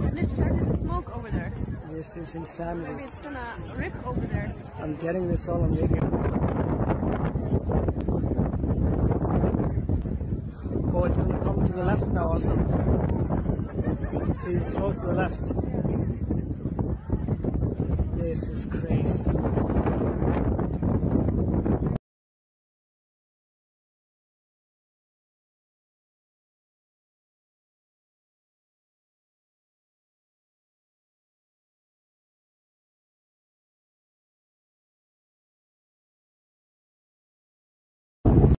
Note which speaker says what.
Speaker 1: And it started to smoke over there.
Speaker 2: Is
Speaker 1: Maybe it's gonna rip over there.
Speaker 2: I'm getting this all on video. Oh, it's going to come to the left now also. See, close to the left. This is crazy.